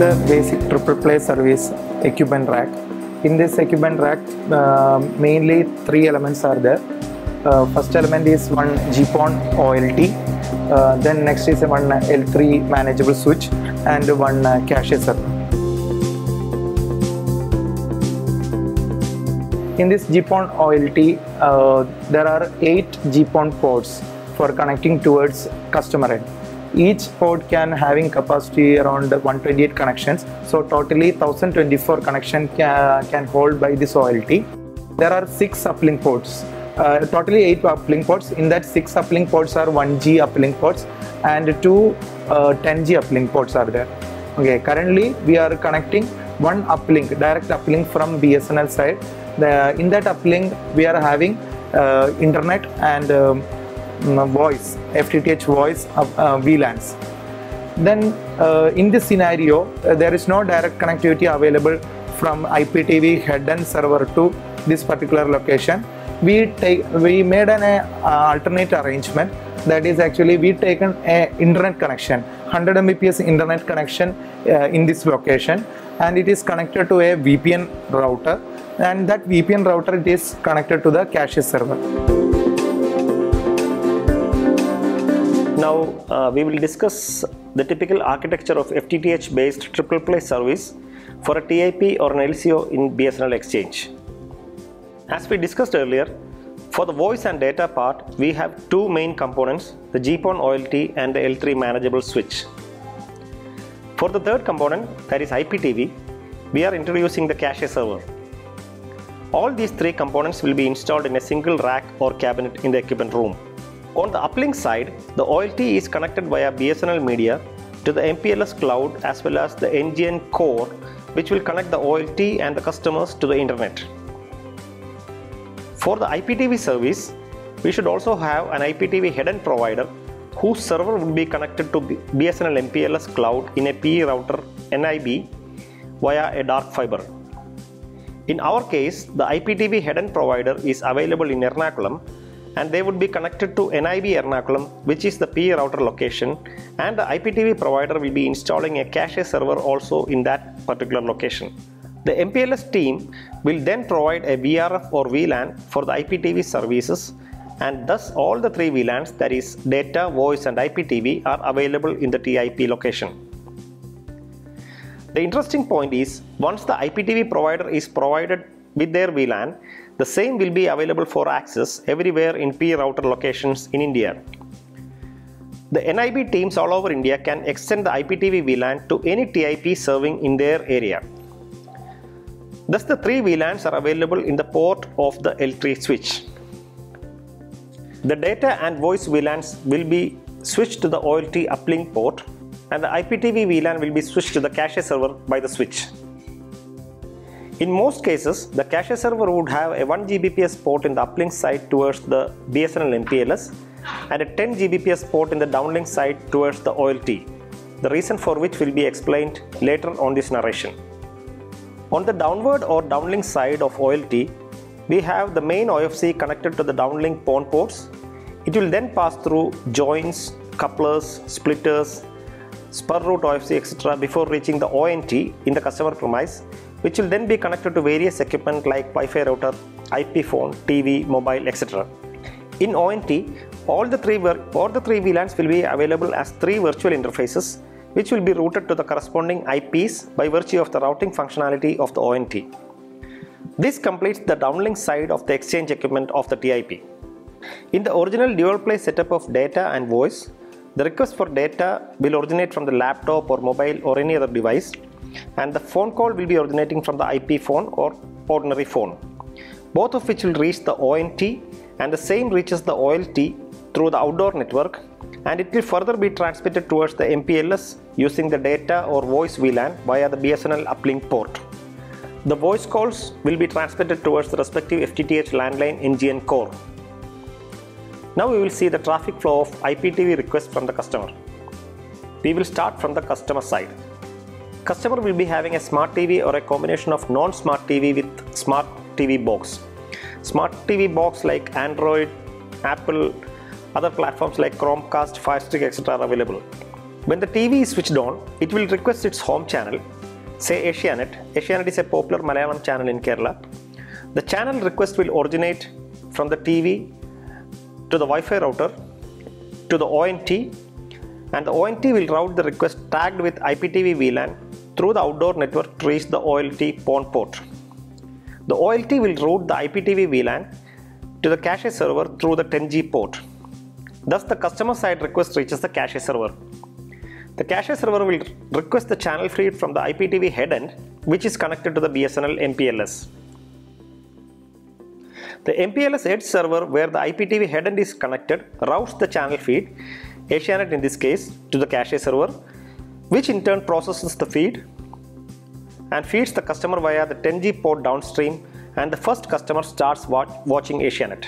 the basic triple play service equipment rack. In this equipment rack, uh, mainly three elements are there. Uh, first element is one GPON OLT, uh, then next is one L3 manageable switch and one uh, cache server. In this GPON OLT, uh, there are eight GPON ports for connecting towards customer end. Each port can having capacity around 128 connections. So totally 1024 connection can, can hold by this OLT. There are six uplink ports. Uh, totally eight uplink ports. In that six uplink ports are 1G uplink ports and two uh, 10G uplink ports are there. Okay, currently we are connecting one uplink, direct uplink from BSNL side. The, in that uplink we are having uh, internet and um, voice, FTTH voice uh, uh, VLANs. Then uh, in this scenario, uh, there is no direct connectivity available from IPTV head-end server to this particular location. We take we made an uh, alternate arrangement that is actually we taken a internet connection 100 mbps internet connection uh, in this location and it is connected to a vpn router and that vpn router it is connected to the cache server Now uh, we will discuss the typical architecture of FTTH based triple play service for a TIP or an LCO in BSNL Exchange. As we discussed earlier, for the voice and data part, we have two main components, the GPON OLT and the L3 manageable switch. For the third component, that is IPTV, we are introducing the cache server. All these three components will be installed in a single rack or cabinet in the equipment room. On the uplink side, the OLT is connected via BSNL media to the MPLS cloud as well as the NGN core which will connect the OLT and the customers to the internet. For the IPTV service, we should also have an IPTV head-end provider whose server would be connected to BSNL MPLS cloud in a PE router NIB via a dark fiber. In our case, the IPTV head-end provider is available in Ernakulam and they would be connected to NIB Ernakulam which is the PE router location and the IPTV provider will be installing a cache server also in that particular location. The MPLS team will then provide a VRF or VLAN for the IPTV services and thus all the three VLANs that is data, voice and IPTV are available in the TIP location. The interesting point is once the IPTV provider is provided with their VLAN, the same will be available for access everywhere in P router locations in India. The NIB teams all over India can extend the IPTV VLAN to any TIP serving in their area. Thus the three VLANs are available in the port of the L3 switch. The data and voice VLANs will be switched to the OLT uplink port and the IPTV VLAN will be switched to the cache server by the switch. In most cases, the cache server would have a 1 Gbps port in the uplink side towards the BSNL MPLS and a 10 Gbps port in the downlink side towards the OLT, the reason for which will be explained later on this narration. On the downward or downlink side of OLT, we have the main OFC connected to the downlink PON ports. It will then pass through joins, couplers, splitters, spur route OFC etc. before reaching the ONT in the customer premise which will then be connected to various equipment like Wi-Fi router, IP phone, TV, mobile, etc. In ONT, all the three all the three VLANs will be available as three virtual interfaces, which will be routed to the corresponding IPs by virtue of the routing functionality of the ONT. This completes the downlink side of the exchange equipment of the TIP. In the original dual play setup of data and voice, the request for data will originate from the laptop or mobile or any other device and the phone call will be originating from the IP phone or ordinary phone, both of which will reach the ONT and the same reaches the OLT through the outdoor network and it will further be transmitted towards the MPLS using the data or voice VLAN via the BSNL uplink port. The voice calls will be transmitted towards the respective FTTH landline NGN core. Now we will see the traffic flow of IPTV requests from the customer. We will start from the customer side. Customer will be having a smart TV or a combination of non-smart TV with smart TV box. Smart TV box like Android, Apple, other platforms like Chromecast, Fire Stick, etc. are available. When the TV is switched on, it will request its home channel, say Asianet. Asianet is a popular Malayalam channel in Kerala. The channel request will originate from the TV to the Wi Fi router to the ONT, and the ONT will route the request tagged with IPTV VLAN through the outdoor network to reach the OLT PON port. The OLT will route the IPTV VLAN to the cache server through the 10G port. Thus, the customer side request reaches the cache server. The cache server will request the channel feed from the IPTV headend, which is connected to the BSNL MPLS. The MPLS edge server where the IPTV headend is connected routes the channel feed, Asianet in this case, to the cache server, which in turn processes the feed and feeds the customer via the 10G port downstream and the first customer starts watch, watching Asianet.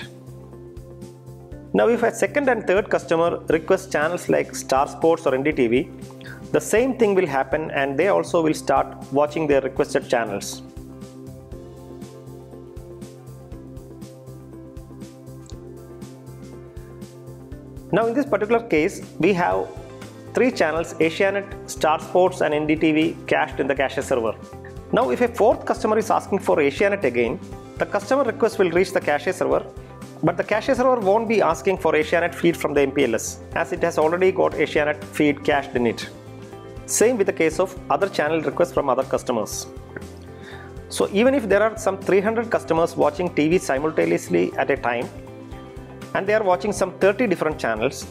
Now if a second and third customer request channels like Star Sports or NDTV, the same thing will happen and they also will start watching their requested channels. Now in this particular case, we have three channels Asianet, Star Sports and NDTV cached in the cache server. Now if a fourth customer is asking for Asianet again, the customer request will reach the cache server but the cache server won't be asking for Asianet feed from the MPLS as it has already got Asianet feed cached in it. Same with the case of other channel requests from other customers. So even if there are some 300 customers watching TV simultaneously at a time, and they are watching some 30 different channels,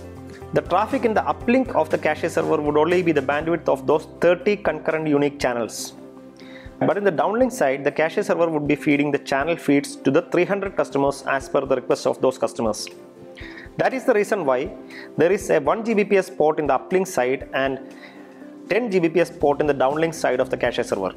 the traffic in the uplink of the cache server would only be the bandwidth of those 30 concurrent unique channels. But in the downlink side, the cache server would be feeding the channel feeds to the 300 customers as per the request of those customers. That is the reason why there is a 1 Gbps port in the uplink side and 10 Gbps port in the downlink side of the cache server.